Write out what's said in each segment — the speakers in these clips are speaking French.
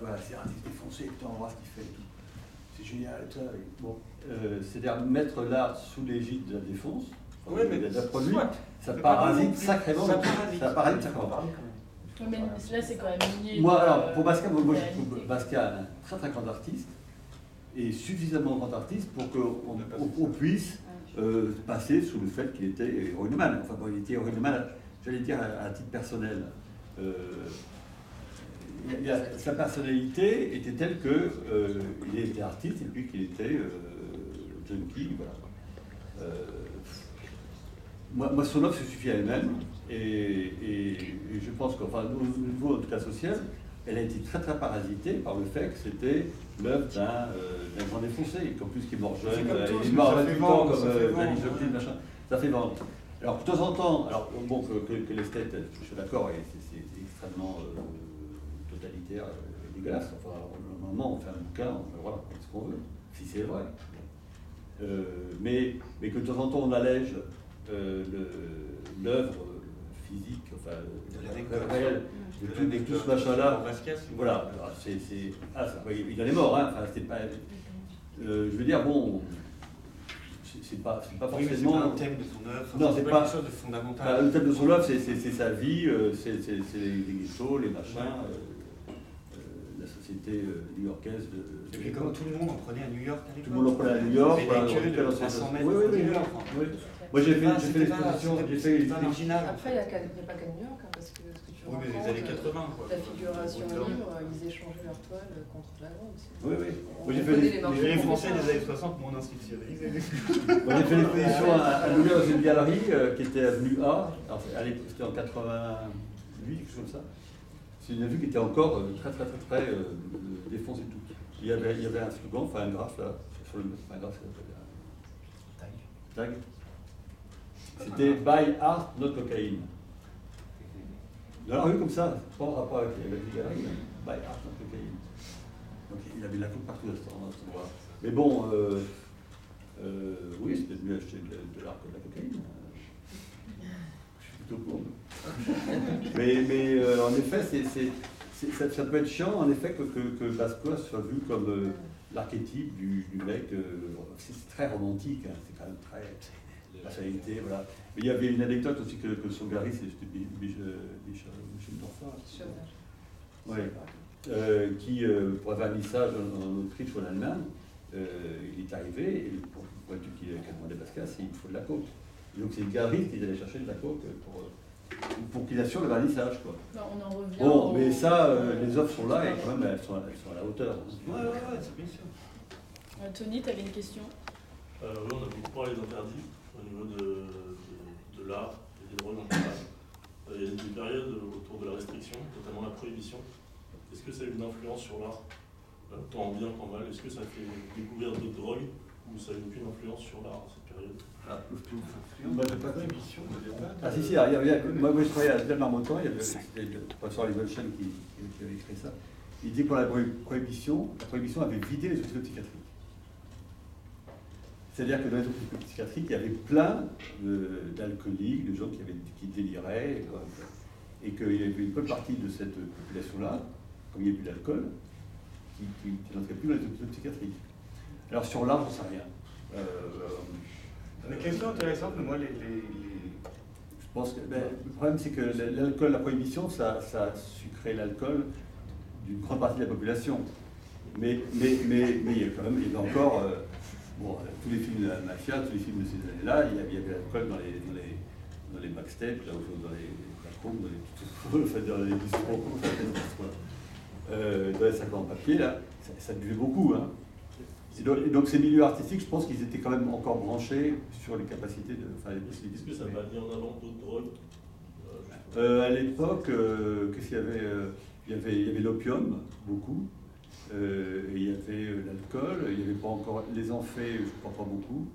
voilà, c'est un artiste défoncé, putain, on voit ce qu'il fait et tout. C'est génial, ça. et Bon, euh, c'est-à-dire mettre l'art sous l'égide de la défense, Ouais, mais de la produit, soit. ça parasite sacrément. Ça parasite. Sacrément. mais là, c'est quand même lié. Moi, alors, pour Basquiat, moi, je trouve Basquiat un très très grand artiste et suffisamment grand artiste pour qu'on on- se on puisse euh, passer sous le fait qu'il était héroïnomane. Enfin, bon, il était héroïnomane, j'allais dire à, à titre personnel. Euh, sa personnalité était telle que euh, il était artiste et puis qu'il était euh, junkie, voilà. Euh, moi, moi, son œuvre se suffit à elle-même et, et- et je pense qu'enfin, au niveau en tout cas social, elle a été très très parasitée par le fait que c'était l'œuvre d'un euh, grand défoncé, et qu'en plus qui est mort jeune, euh, il est mort à fait 28 vendre, ans comme Janis Joplin, machin, ça fait vendre. Alors de temps en temps, alors bon, que, que, que l'esthète, je suis d'accord, c'est extrêmement euh, totalitaire et dégueulasse. Enfin, normalement, on fait un bouquin, on fait voilà, ce qu'on veut, si c'est vrai. Euh, mais, mais que de temps en temps on allège euh, l'œuvre physique, enfin, De réelle, de tout, de tout ce machin-là. Voilà, alors, c'est, ah, il en est mort, hein, enfin, c'était pas. euh, je veux dire, bon, c'est, pas, c'est pas Oui, forcément. pas un thème de son œuvre. Non, c'est pas, pas- quelque chose de Bah, fondamental. le thème de son œuvre, c'est, sa vie, euh, c'est, les, les ghettos, les machins, euh, euh, société euh, new-yorkaise de. Et puis comme tout le monde en prenait à New York à l'époque. Tout le monde en prenait à New York, voilà, de s'est- 300 mètres Oui, oui, à oui, New. York. Oui. Moi j'ai fait, j'ai l'exposition, j'ai fait marginal. Après, il n'y a, pas qu'à New York, hein, parce que ce que tu Oui, mais les années euh, 80, quoi. La figuration libre, ils échangeaient leur toile contre de la aussi. Oui, oui. On Moi j'ai fait, les- de français des années 60, mon institutionnalisé. moi, j'ai fait l'exposition à, à New York dans une galerie euh, qui était avenue A. À c'était en 88, quelque chose comme ça. C'est une avenue qui était encore euh, très très très très euh, défoncée tout. Il y avait, il y avait un slogan, enfin un graphe là, sur le un graphe, un tag. C'était Buy Art, not cocaïne. Dans la rue comme ça, pas en rapport avec la vie galerie, mais Buy Art, not cocaïne. Donc il avait de la coupe partout à cet endroit-. Mais bon, euh, euh, oui, c'était mieux acheter de, de l'art que de la cocaïne. Je suis plutôt pour. mais mais euh, en effet, ça, ça peut être chiant, en effet, que, que, soit vu comme euh, l'archétype du, du mec. euh, c'est, très romantique, hein, c'est quand même très. La voilà. Mais il y avait une anecdote aussi que, que son galerie, c'était. Ouais. Euh, qui, pour un vernissage en, en Autriche ou en Allemagne, il est arrivé, et pour pour tout qu'il a demandé Pascal, c'est il faut de la coke. Et donc c'est le galeriste qui allait chercher de la coke pour, pour qu'il assure le vernissage. Quoi. Non, on en revient. Bon, au- mais ça, euh, les offres sont là et quand même elles sont, elles sont à la hauteur. Ouais, ouais, ouais, c'est bien sûr. Euh, Tony, tu avais une question? Euh, oui, on a beaucoup parlé d'interdits au niveau de, de, de l'art et des drogues en général. Euh, il y a eu des périodes autour de la restriction, notamment la prohibition. Est-ce que ça a eu une influence sur l'art, euh, tant en bien qu'en mal? Est-ce que ça a fait découvrir d'autres drogues ou ça a eu aucune influence sur l'art à cette période Ah, Bah, j'ai pas de- Ah si, si, alors, il y avait, moi, moi je travaillais à Del Marmottan, il y avait c'était le professeur Levenchen qui, qui, qui avait écrit ça. Il dit que pour la prohi- prohibition, la prohibition avait vidé les hôpitaux psychiatriques. C'est-à-dire que dans les hôpitaux psychiatriques, il y avait plein d'alcooliques, de gens qui, avaient, qui déliraient, quoi. et qu'il y avait une bonne partie de cette population-là, comme il n'y a plus d'alcool, qui, qui, qui n'entrait plus dans les hôpitaux psychiatriques. Alors sur l'art, j'en sais rien. Euh, euh, Une question intéressante, mais moi, les, les, les- je pense que ben, le problème, c'est que l'alcool, la prohibition, ça, ça a sucré l'alcool d'une grande partie de la population. Mais, mais, mais, mais il y a quand même, il y avait encore, euh, bon, euh, tous les films de la mafia, tous les films de ces années-là, il y avait, l'alcool dans les, dans les, dans les backstage, là, dans les dans les, enfin, dans les bistrots, dans les bistrots, euh, dans les sacs en papier, là, ça, ça buvait beaucoup. Hein. Et donc, et donc ces milieux artistiques, je pense qu'ils étaient quand même encore branchés sur les capacités de, enfin les. Est-ce que ça va mis en avant d'autres drogues Euh. Euh, à l'époque, euh, qu'est-ce qu'il y avait euh, il y avait, il y avait l'opium, beaucoup. Il y avait l'alcool. Il n'y avait pas encore les amphés, je crois pas beaucoup.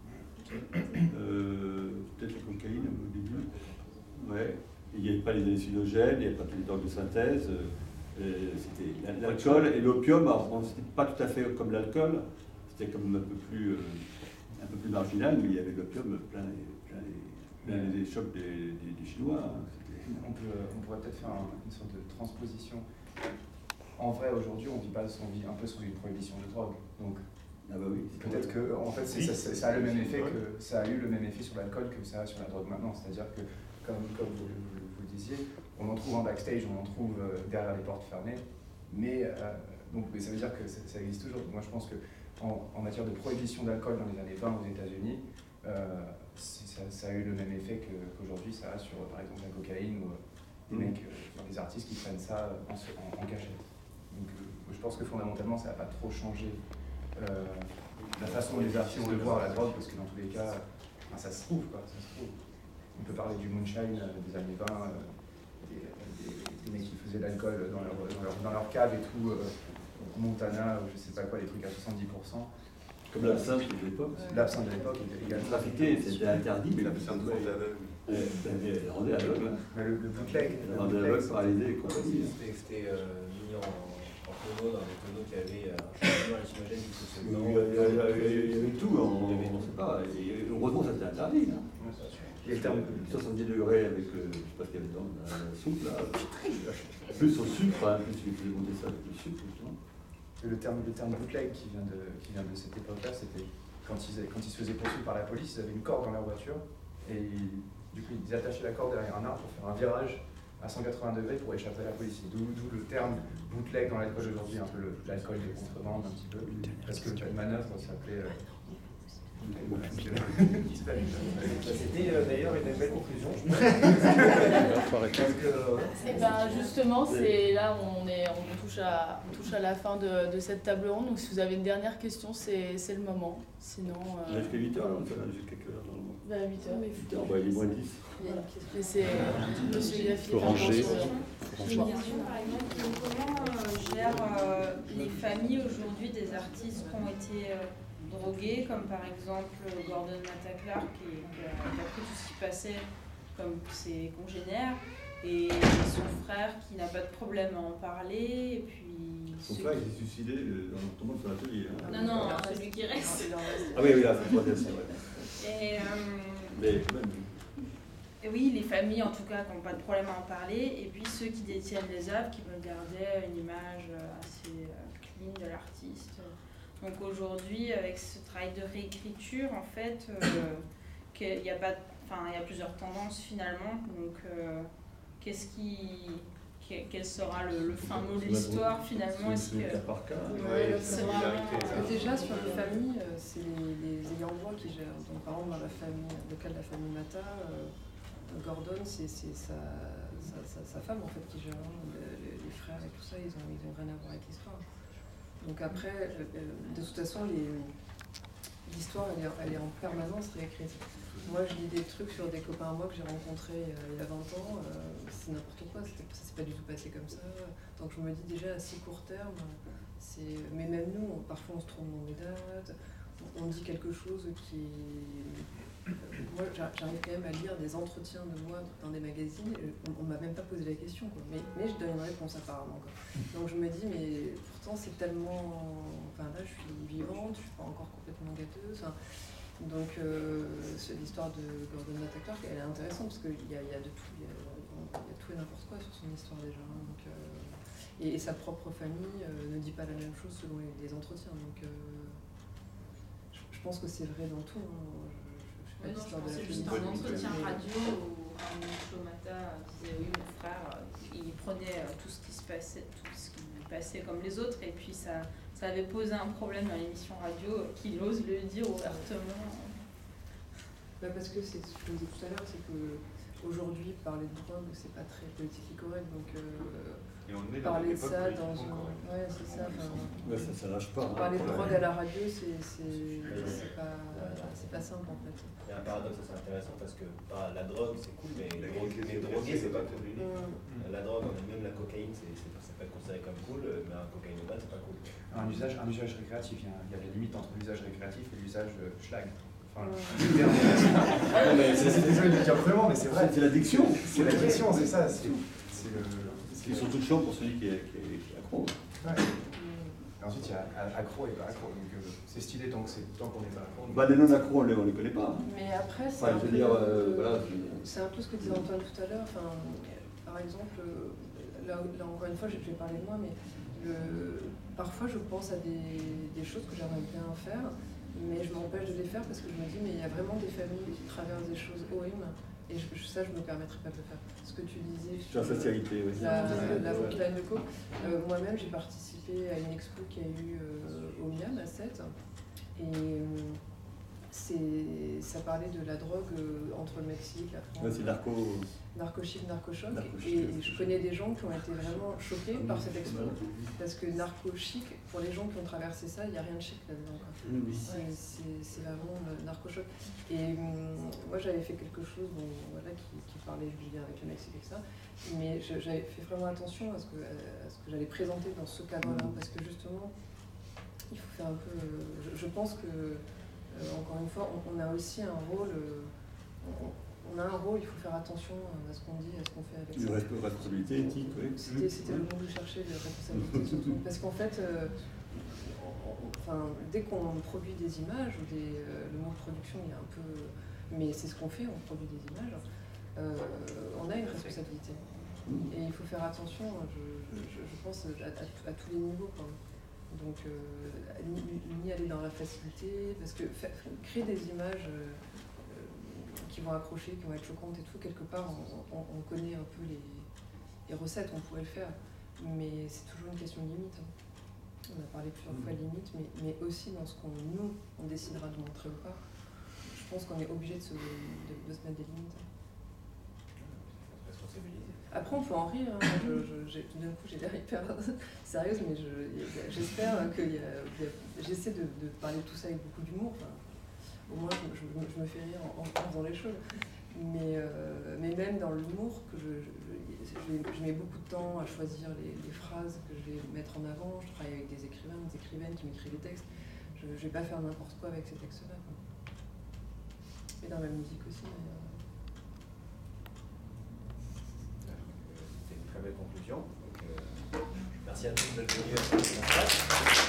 Peut-être la cocaïne au début. Ouais. Il n'y avait pas les hallucinogènes, il n'y avait pas tous les drogues de synthèse. C'était la- l'alcool et l'opium. Alors, bon, c'était pas tout à fait comme l'alcool. C'était comme un peu plus, euh, un peu plus marginal, mais il y avait l'opium plein les, plein les, plein les chocs des, des- des Chinois. hein. On, peut, on pourrait peut-être faire un- une sorte de transposition en vrai, aujourd'hui, on vit pas, on vit un peu sous une prohibition de drogue. Donc, Ah bah oui. peut-être que, en fait, c'est- ça, ça- ça a le même effet que ça a eu le même effet sur l'alcool que ça a sur la drogue maintenant. C'est-à-dire que, comme, comme vous, vous- vous le disiez, on en trouve en backstage, on en trouve euh, derrière les portes fermées, mais euh, donc, mais ça veut dire que ça, ça existe toujours. Moi, je pense que en, en matière de prohibition d'alcool dans les années 20 aux États-Unis, euh, ça, ça a eu le même effet qu'aujourd'hui ça a sur, par exemple, la cocaïne ou euh, des mecs, euh, enfin, des artistes qui prennent ça en, se- en, en cachette. Donc, euh, je pense que fondamentalement, ça n'a pas trop changé euh, la façon dont les artistes de voir la drogue, parce que dans tous les cas, ça se trouve, quoi, ça se trouve. On peut parler du moonshine euh, des années 20, euh, des, des- des mecs qui faisaient de l'alcool dans leur, dans, leur, dans leur cave et tout, euh, Montana, ou je sais pas quoi, des trucs à 70%. Comme l'absinthe de l'époque. L'absinthe de l'époque était également. Trafiquer, c'était interdit, mais La personne de aveugle. Euh, Elle rendait aveugle. hein. Le, le bootleg, rendait aveugle, paralysé et compagnie. C'était euh, mis en, dans des tonneaux qui avaient euh, un changement hallucinogène qui poussait Il y avait- tout, on ne sait pas. Et heureusement, ça c'était interdit. hein. Et le terme- 70 degrés avec le, je sais pas ce qu'il y avait dedans, la soupe là. Plus au sucre, hein, plus tu faisais monter ça avec le sucre. justement. Le terme, le terme bootleg qui vient de, qui vient de cette époque-là, c'était quand ils, quand ils se faisaient poursuivre par la police, ils avaient une corde dans leur voiture et ils- du coup ils attachaient la corde derrière un arbre pour faire un virage à 180 degrés pour échapper à la police. D'où le terme bootleg dans l'alcool aujourd'hui, un peu le- l'alcool de contrebande un petit peu, parce que la manœuvre s'appelait. euh, C'était euh, d'ailleurs une belle conclusion. Et ben justement, c'est là où on, est, on, touche à, on touche à la fin de, de cette table ronde. Donc si vous avez une dernière question, c'est c'est le moment. Sinon, On euh, a jusqu'à 8 heures, là, on fait jusqu'à quelle heure normalement bah, à 8 heures. 8 heures, bah, il est moins 10. Il y a une question. Laissez euh, Monsieur Gaffi Faut ranger. J'ai une question, par exemple, comment euh, gèrent les familles aujourd'hui des artistes qui ont été euh, drogués, comme par exemple Gordon Matta qui, qui a, qui a pris tout ce qui passait comme ses congénères, et son frère qui n'a pas de problème à en parler, et puis... Son frère, il qui- s'est suicidé euh, dans le tombant de son atelier. hein. Non, non, celui qui reste. En reste. Ah oui, oui, là, c'est vrai. Et, euh, Mais quand même. Et oui, les familles en tout cas qui n'ont pas de problème à en parler, et puis ceux qui détiennent les œuvres, qui veulent garder une image euh, assez euh, clean de l'artiste. Donc aujourd'hui, avec ce travail de réécriture, en fait, euh, qu'il y a pas, enfin, il y a plusieurs tendances finalement. Donc, euh, qu'est-ce qui, que- quel sera le, le fin mot de l'histoire finalement? Est-ce C'est que cas par cas. Ouais, déjà, sur les familles, euh, c'est les, les ayants droit qui gèrent. Donc, par exemple, dans la famille, le cas de la famille Mata, euh, Gordon, c'est c'est sa, sa, sa- sa femme en fait qui gère. hein. Le- le- les frères et tout ça, ils ont, ils ont rien à voir avec l'histoire. Donc après, euh, euh, de toute façon, l'histoire, elle est, en permanence réécrite. Moi, je lis des trucs sur des copains à moi que j'ai rencontrés euh, il y a 20 ans, c'est n'importe quoi, ça s'est pas du tout passé comme ça. Donc je me dis déjà à si court terme, mais même nous, parfois on se trompe dans les dates, on dit quelque chose qui... Moi, j'a- j'arrive quand même à lire des entretiens de moi dans des magazines, on, on m'a même pas posé la question. Mais, mais je donne une réponse apparemment. Donc je me dis, mais pourtant c'est tellement... Enfin là, je suis vivante, je suis pas encore complètement gâteuse. Donc euh, l'histoire de Gordon Matta Clark, elle est intéressante parce qu'il y y a de tout, il y a, tout et n'importe quoi sur son histoire déjà. hein. donc, euh, et, sa propre famille euh, ne dit pas la même chose selon les, entretiens. Donc je, je pense que c'est vrai dans tout. hein. Non, je l'histoire de la pensais juste un entretien mais- radio où Arnaud Chomata disait oui mon frère euh, il prenait euh, tout ce qui se passait tout ce qui lui passait comme les autres et puis ça ça avait posé un problème dans l'émission radio euh, qu'il ose le dire ouvertement Bah, parce que c'est ce que je disais tout à l'heure, c'est que aujourd'hui parler de drogue c'est pas très politiquement correct donc euh, Et on est dans parler de ça dans une ouais c'est ça ça, ça lâche pas. hein. parler de drogue à la radio c'est simple en fait Il y a un paradoxe assez intéressant parce que bah, la drogue c'est cool, mais La drogue- drogue, mais c'est- droguer c'est pas cool. Hum. La drogue en elle-même, la cocaïne, c'est c'est pas, ça peut être considéré comme cool, mais un cocaïnomane c'est pas cool. Un usage, un usage récréatif, il y a, il y a la limite entre l'usage récréatif et l'usage euh, schlag. Enfin, Ouais. le terme- Non, mais c'est c'est désolé de dire vraiment, mais c'est vrai. C'est l'addiction. C'est l'addiction, c'est ça. C'est c'est le. C'est surtout chiant pour celui qui est, qui est, qui est accro. Ouais. Et ensuite, il y a accro et pas accro. Donc, euh, c'est stylé tant que c'est- tant qu'on n'est pas accro. Bah, les non-accros, on les, on les connaît pas. Mais après, c'est Enfin, un, peu- euh, voilà, je- c'est un peu ce que disait Antoine tout à l'heure. Enfin, par exemple, euh, là, là, encore une fois, je vais parler de moi, mais parfois je pense à des, des choses que j'aimerais bien faire, mais je m'empêche de les faire parce que je me dis, mais il y a vraiment des familles qui traversent des choses horribles. Et je, ça, je me permettrai pas de le faire. Ce que tu disais Sur la sincérité, oui. la, la, la euh, moi-même, j'ai participé à une expo qui a eu euh, au Miam à 7. Et euh, ça parlait de la drogue euh, entre le Mexique, la France. Ouais, c'est narco. Narco-chic, narco-choc. Narco-chic, Et ouais. je connais des gens qui ont été vraiment choqués par cette expo. Parce que narco-chic, pour les gens qui ont traversé ça, il n'y a rien de chic là-dedans. Oui. C'est- C'est c'est vraiment le narco-choc. Et hum, moi, j'avais fait quelque chose bon, voilà, qui, qui parlait du lien avec le Mexique et ça. Mais je- j'avais fait vraiment attention à ce que, à ce que j'allais présenter dans ce cadre-là. Parce que justement, il faut faire un peu. Je, je pense que, euh, encore une fois, on, on a aussi un rôle. euh, on, on a un rôle, il faut faire attention à ce qu'on dit, à ce qu'on fait avec Une ça. resp- responsabilité éthique, oui. C'était le mot que je cherchais, de responsabilité surtout. Parce qu'en fait, euh, on- enfin, dès qu'on produit des images, ou des, euh, le mot production il est un peu. Mais c'est ce qu'on fait, on produit des images, euh, on a une responsabilité. Et il faut faire attention, je, je- je pense, à, à- à tous les niveaux. quoi. Donc, euh, ni, ni aller dans la facilité, parce que créer des images euh, euh, qui vont accrocher, qui vont être choquantes et tout, quelque part, on, on- on connaît un peu les, les recettes, on pourrait le faire, mais c'est toujours une question de limite. hein. On a parlé plusieurs fois de limite, mais, mais aussi dans ce qu'on nous, on décidera de montrer ou pas. Je pense qu'on est obligé de se, de, de se mettre des limites. Après, on peut en rire. hein. D'un coup, j'ai l'air hyper sérieuse, mais j'espère que j'essaie de, parler de tout ça avec beaucoup d'humour. Au moins, je, me- fais rire en, faisant les choses. Mais, euh, mais même dans l'humour, je, mets beaucoup de temps à choisir les, phrases que je vais mettre en avant. Je travaille avec des écrivains, des écrivaines qui m'écrivent des textes. Je ne vais pas faire n'importe quoi avec ces textes-là. Et dans la musique aussi. d'ailleurs. C'était une très belle conclusion. Euh, merci à tous d'être venus.